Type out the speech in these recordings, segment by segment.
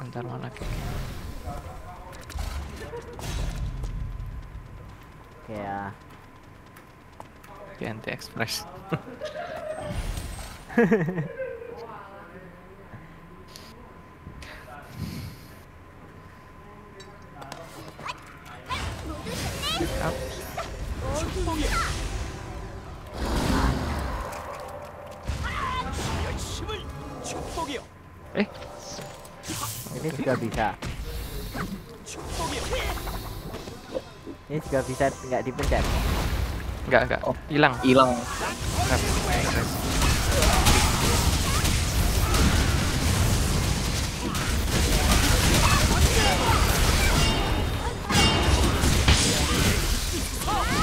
Bentar mana Kayak TNT Express. Up. Ini juga bisa. Ini juga bisa nggak dipencet. enggak enggak. Oh. Hilang. Hilang.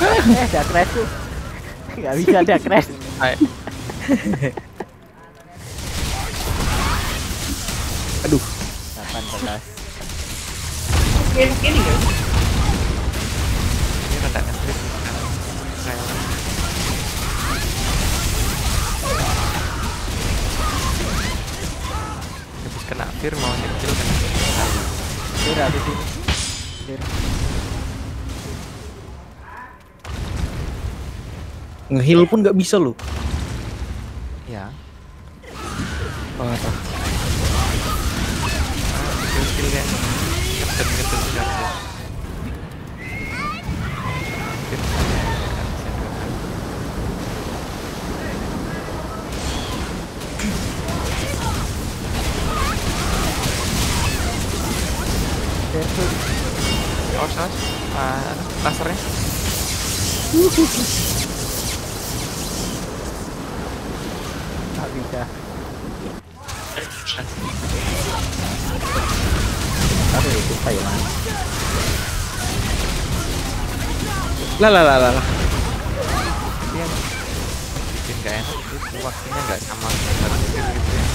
Eh, ada crash tuh. Nggak bisa ada crash. 18. Ini ini kan. Ini rada ngedrip. Kayak habis kena fir mau nyekil kan Dir habis ini. Dir. Ngeheal pun nggak bisa loh. ya Parah. Skill skill kan ngeden ngeden tuh. awas awas ah, lasernya Nggak bisa. Apa itu Thailand? Lah lah lah lah. lah. Yang bikin gak enak itu waktunya nggak sama bareng Fir gitu ya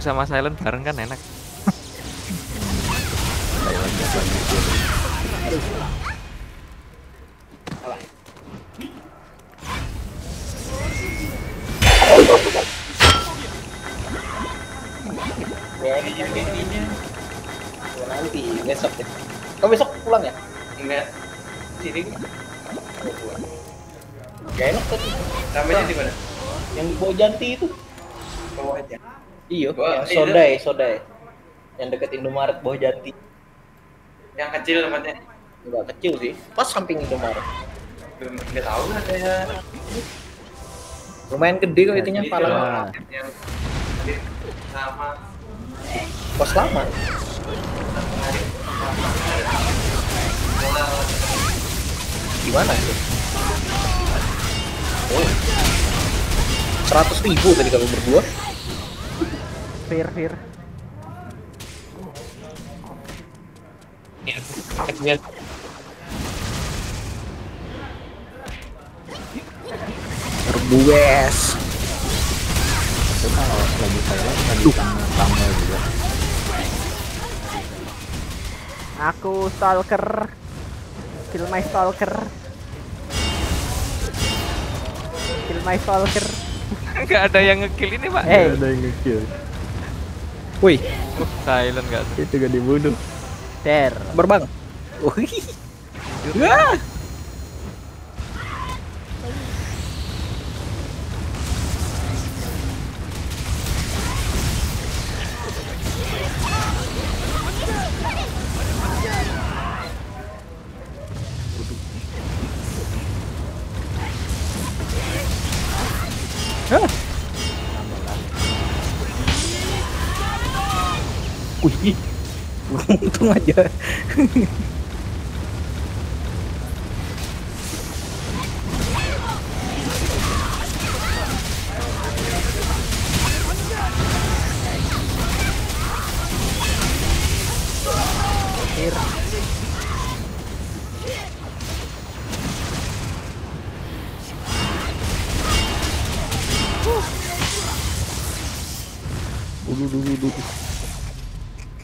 sama silent bareng kan enak banyak. Ya. Oh, nanti besok ya. Kau besok pulang ya? Enggak. Sini Oh. Gak enak tadi. sampainya di mana? Yang di bawah janti itu. Bawah aja. Iya, yang iya. sodai, sodai. Yang deket Indomaret bawah janti. Yang kecil tempatnya. Enggak kecil sih. Pas samping Indomaret. Belum enggak tahu lah saya. Lumayan gede kok itunya Itu pala. sama Kos lama. Gimana itu? Oh. 100 ribu tadi kamu berdua. Fir, fir. Terbues. Itu kalau lagi Thailand kan bisa tambah juga Aku stalker. Kill my stalker. Kill my stalker. nggak ada yang ngekill ini pak Eh. Nggak ada yang nge-kill Wih, Uh, silent nggak itu gak dibunuh Der. berbang. Wih. Wah. Untung aja.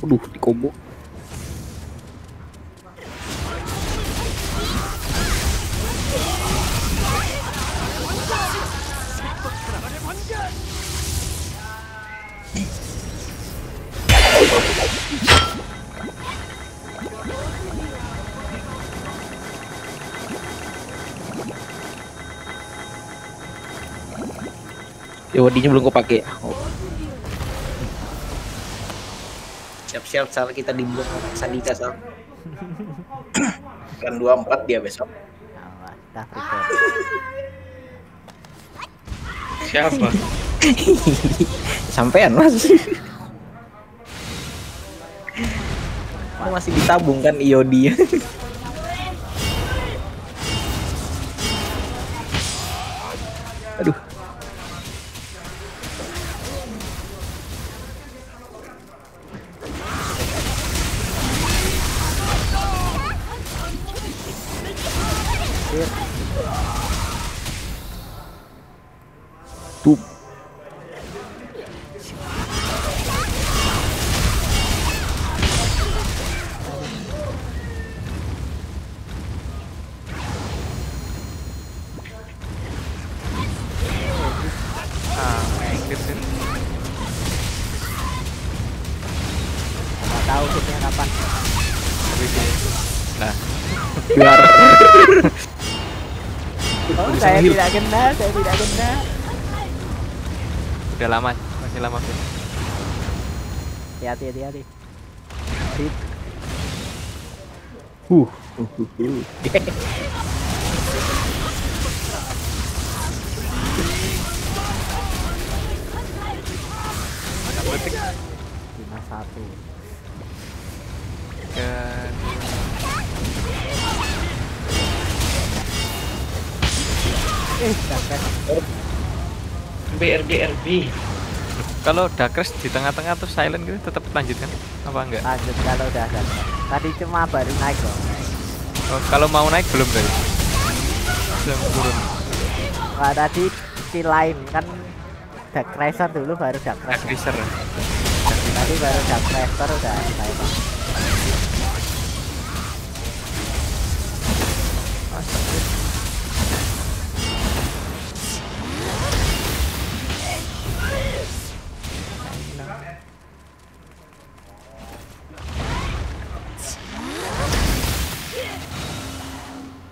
Aduh, di. Ya wadinya belum kepake. Oh, Siap-siap Sal kita di blok Sandika Sal. kan 24 dia besok. Siapa? sampean mas. Kok masih ditabung kan iodi Aduh. Tahu hitnya kapan. Nah, Biar Oh, saya tidak kena, saya tidak kena. udah lama, masih lama sih. Hati-hati, hati-hati. Hit. uh. uh, uh, uh. lima satu. Eh, dapat. RB RB RB. kalau Dakres di tengah-tengah tuh silent gitu tetap lanjut kan? Apa enggak? Lanjut kalau udah ada. Tadi cuma baru naik kok. Oh, kalau mau naik belum tadi? Belum turun. Wah, tadi si lain kan Dark Racer dulu baru Dark Racer. Agriser. Tadi baru Dark Racer udah naik.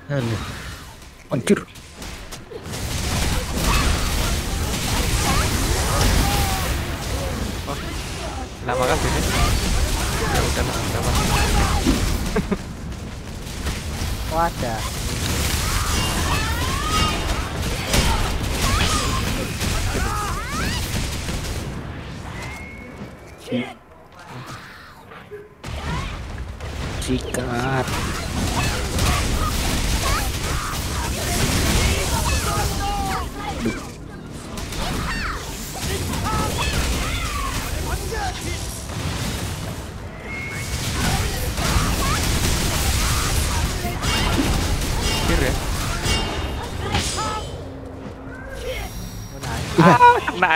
Aduh. Hancur. Lama kan ini? Ya udah lah, udah masuk. Wadah. Sikat.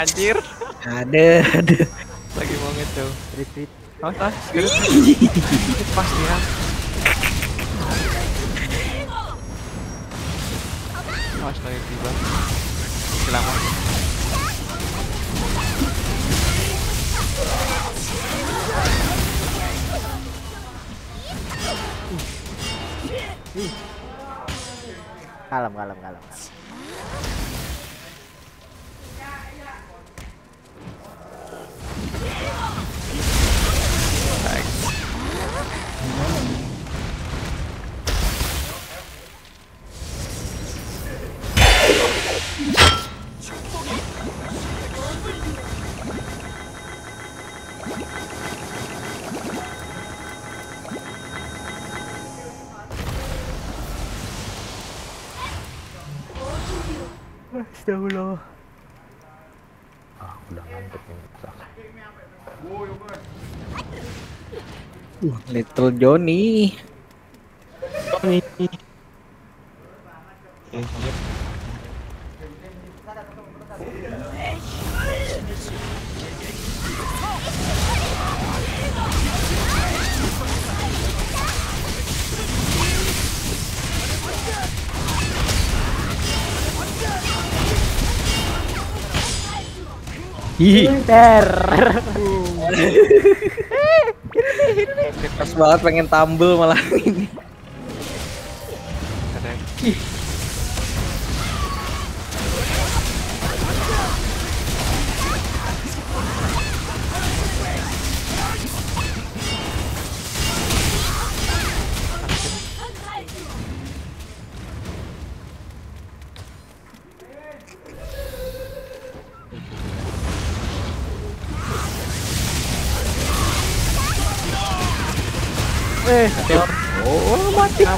Anjir. Ada, ada. Lagi mau ngedo. Rit, rit. Oh, tas. Pas dia. Oh, sekali tiba. Selamat. Kalem, kalem, kalem. kalem. Astagfirullah. Ah, udah ngantuk. Uh, Little Johnny. Ih, Der. Pas banget pengen tumble malah ini.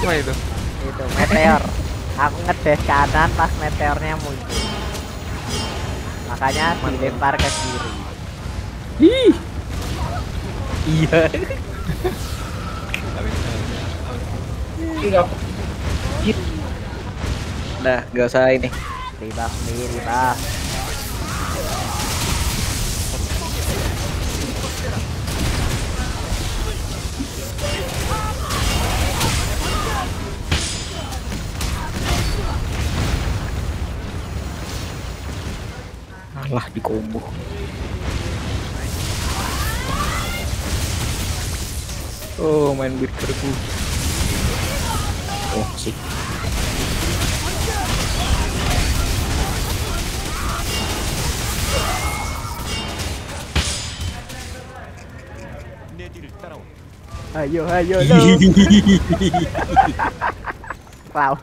Apa itu? itu meteor. Aku ngedes kanan pas meteornya muncul. Makanya dilempar ke kiri. Ih. Iya. Nah, gak usah ini. Riba sendiri, riba. Alah di combo. Oh, main birkerku. Oh, sih. Ayo, ayo, lo. Wow.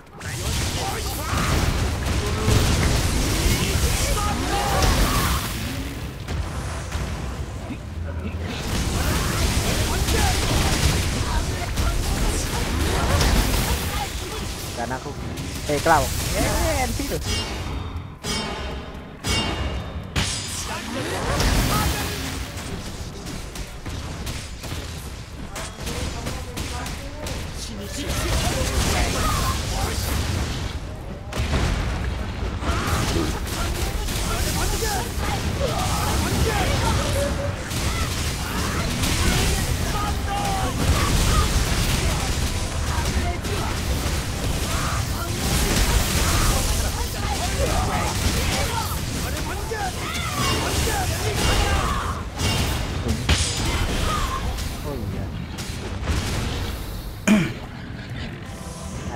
Eh, Clau. Eh, NP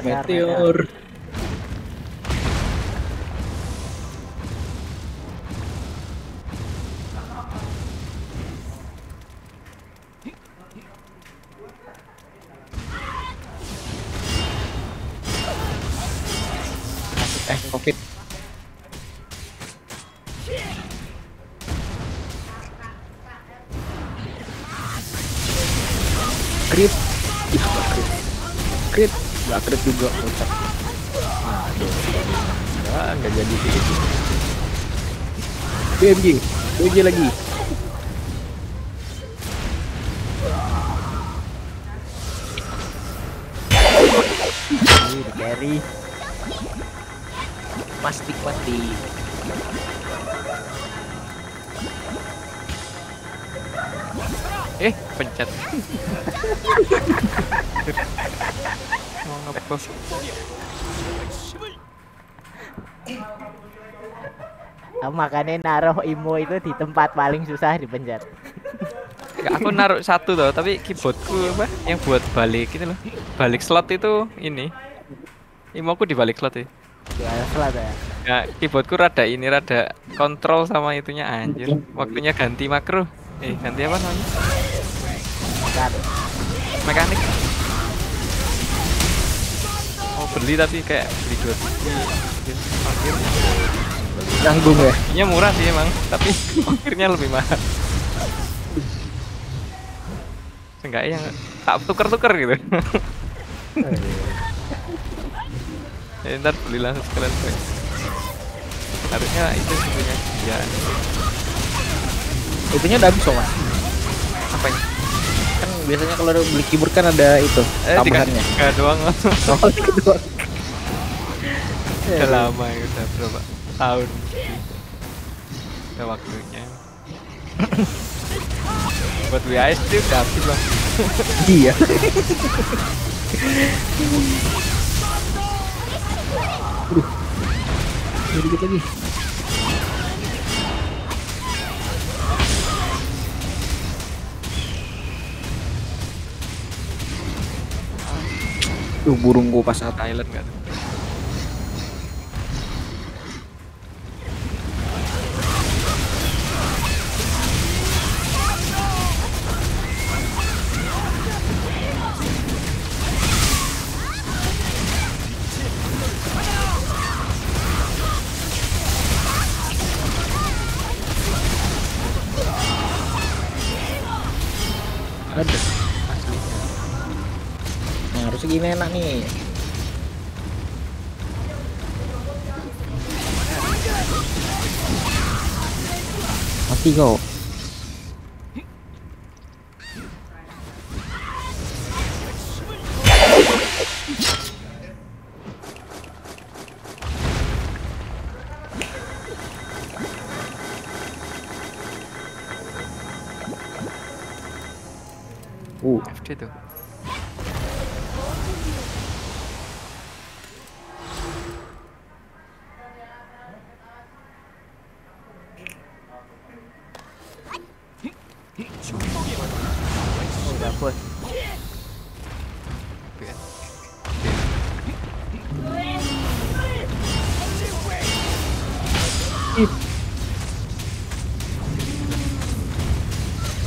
Meteor. Eh, Enggak, enggak jadi sih gitu. BMG. BMG lagi. Di carry. Mastik mati. Eh, pencet. Mau ngepost. Makanya naruh imo itu di tempat paling susah dipencet. Aku naruh satu tuh, tapi keyboardku apa? Yang buat balik itu loh. Balik slot itu ini. Imoku di balik slot ya. Jual slot ya. Ya, keyboardku rada ini rada kontrol sama itunya anjir. Waktunya ganti makro. Eh, ganti apa namanya? Kan. Mekanik. Oh, beli tapi kayak beli dua. Gitu, Parkir. Nanggung ya. Ininya murah sih emang, tapi parkirnya lebih mahal. Seenggaknya yang tak tuker-tuker gitu. ya, ntar beli langsung sekalian gue. Harusnya itu punya ya Itunya udah habis kok, Mas. apanya? Kan biasanya kalau beli keyboard kan ada itu Eh, tambahannya. tiga doang. Oh, doang. udah lama ya, udah berapa tahun ke waktunya buat WIS dia udah habis lah iya Aduh. Jadi dikit lagi. Tuh burungku pas saat Thailand gak tuh. Mati kau. Oh,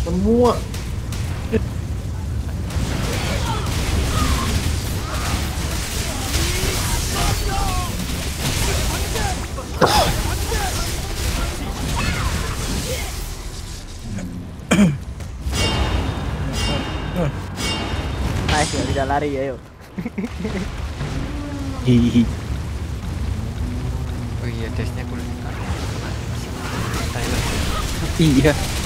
udah bos. Tuh kan. Semua. Nice, nggak bisa lari ayo. hihi. Oh iya, dashnya kulit. Thailand. Iya.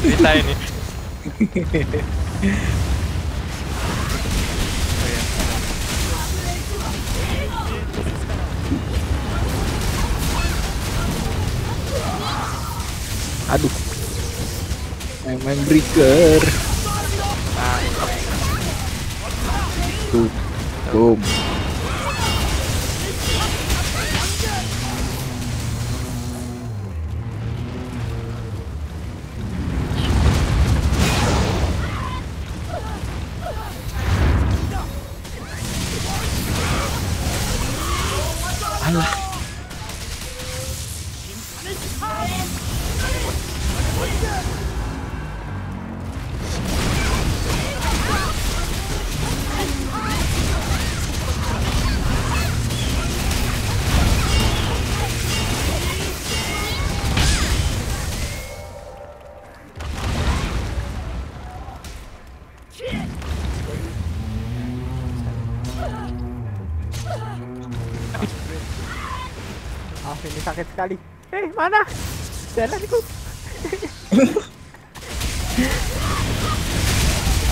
Cerita ini. Aduh. Main-main breaker. Ah, Tuh. Boom. Sekali. Eh, mana? Jalanku.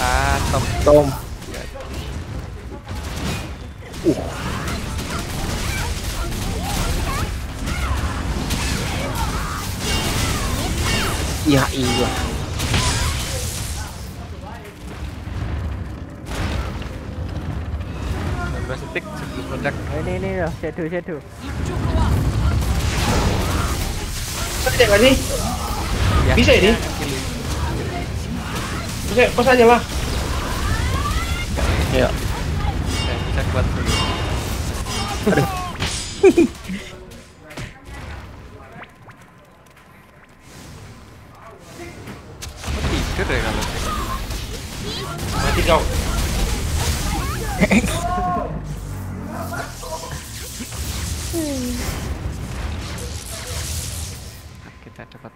ah, top. Tom. Ya iya. Detik sebelum meledak. Ini ini loh, shadow shadow. Bisa nggak sih? Ya, Bisa ini? Bisa, pas aja lah. Ya. Bisa kuat dulu. Tidur ya kalau? Mati kau. kita dapat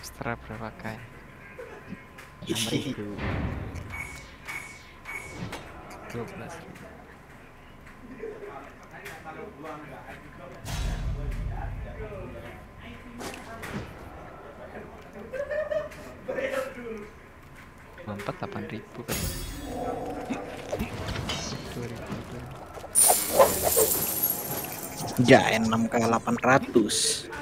ekstra berapa kain? Dua belas. Empat delapan ribu kan? Dua ribu. dua ribu. Ja 6 ke 800.